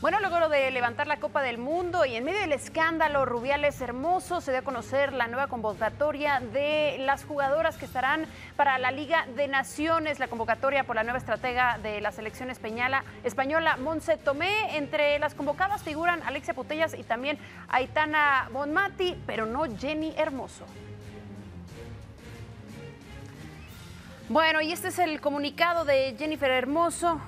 Bueno, luego de levantar la Copa del Mundo y en medio del escándalo Rubiales Hermoso, se dio a conocer la nueva convocatoria de las jugadoras que estarán para la Liga de Naciones, la convocatoria por la nueva estratega de la selección española, española Monse Tomé. Entre las convocadas figuran Alexia Putellas y también Aitana Bonmati, pero no Jenny Hermoso. Bueno, y este es el comunicado de Jennifer Hermoso,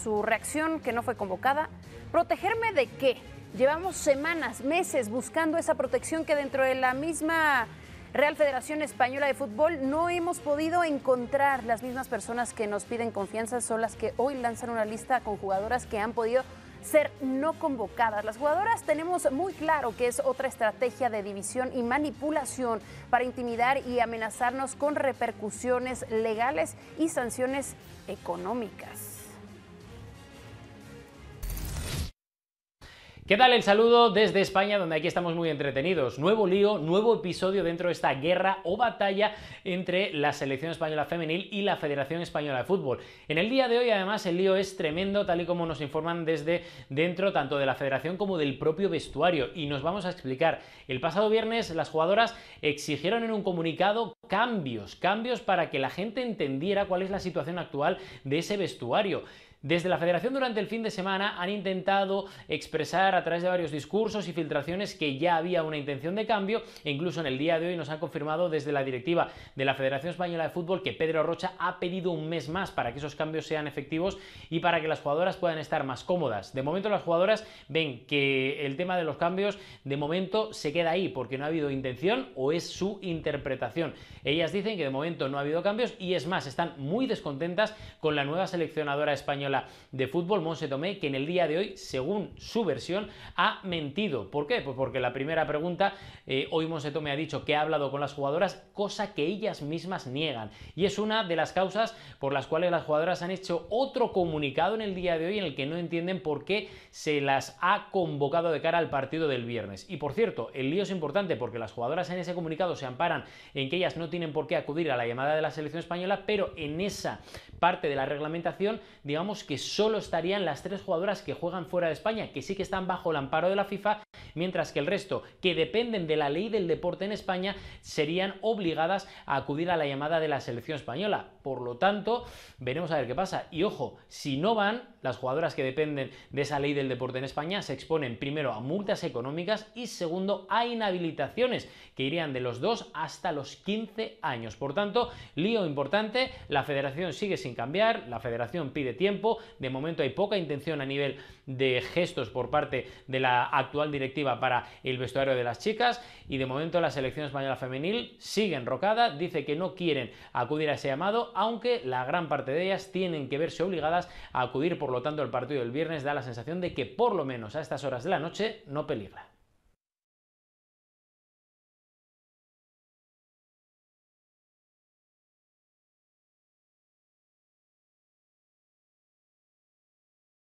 su reacción que no fue convocada. ¿Protegerme de qué? Llevamos semanas, meses buscando esa protección que dentro de la misma Real Federación Española de Fútbol no hemos podido encontrar. Las mismas personas que nos piden confianza son las que hoy lanzan una lista con jugadoras que han podido ser no convocadas. Las jugadoras tenemos muy claro que es otra estrategia de división y manipulación para intimidar y amenazarnos con repercusiones legales y sanciones económicas. ¿Qué tal? El saludo desde España, donde aquí estamos muy entretenidos. Nuevo lío, nuevo episodio dentro de esta guerra o batalla entre la selección española femenil y la Federación Española de Fútbol. En el día de hoy, además, el lío es tremendo, tal y como nos informan desde dentro tanto de la Federación como del propio vestuario. Y nos vamos a explicar. El pasado viernes, las jugadoras exigieron en un comunicado cambios, cambios para que la gente entendiera cuál es la situación actual de ese vestuario. Desde la Federación durante el fin de semana han intentado expresar a través de varios discursos y filtraciones que ya había una intención de cambio e incluso en el día de hoy nos han confirmado desde la directiva de la Federación Española de Fútbol que Pedro Rocha ha pedido un mes más para que esos cambios sean efectivos y para que las jugadoras puedan estar más cómodas. De momento las jugadoras ven que el tema de los cambios de momento se queda ahí porque no ha habido intención o es su interpretación. Ellas dicen que de momento no ha habido cambios y es más, están muy descontentas con la nueva seleccionadora española de fútbol, Monse Tomé, que en el día de hoy, según su versión, ha mentido. ¿Por qué? Pues porque la primera pregunta, eh, hoy Monse Tomé ha dicho que ha hablado con las jugadoras, cosa que ellas mismas niegan. Y es una de las causas por las cuales las jugadoras han hecho otro comunicado en el día de hoy en el que no entienden por qué se las ha convocado de cara al partido del viernes. Y por cierto, el lío es importante porque las jugadoras en ese comunicado se amparan en que ellas no tienen por qué acudir a la llamada de la selección española, pero en esa parte de la reglamentación, digamos que solo estarían las tres jugadoras que juegan fuera de España, que sí que están bajo el amparo de la FIFA, mientras que el resto, que dependen de la ley del deporte en España, serían obligadas a acudir a la llamada de la selección española. Por lo tanto, veremos a ver qué pasa. Y ojo, si no van, las jugadoras que dependen de esa ley del deporte en España se exponen primero a multas económicas y segundo a inhabilitaciones, que irían de los 2 hasta los 15 años. Por tanto, lío importante, la federación sigue cambiar, la federación pide tiempo, de momento hay poca intención a nivel de gestos por parte de la actual directiva para el vestuario de las chicas. Y de momento la selección española femenil sigue enrocada, dice que no quieren acudir a ese llamado, aunque la gran parte de ellas tienen que verse obligadas a acudir, por lo tanto el partido del viernes da la sensación de que por lo menos a estas horas de la noche no peligra.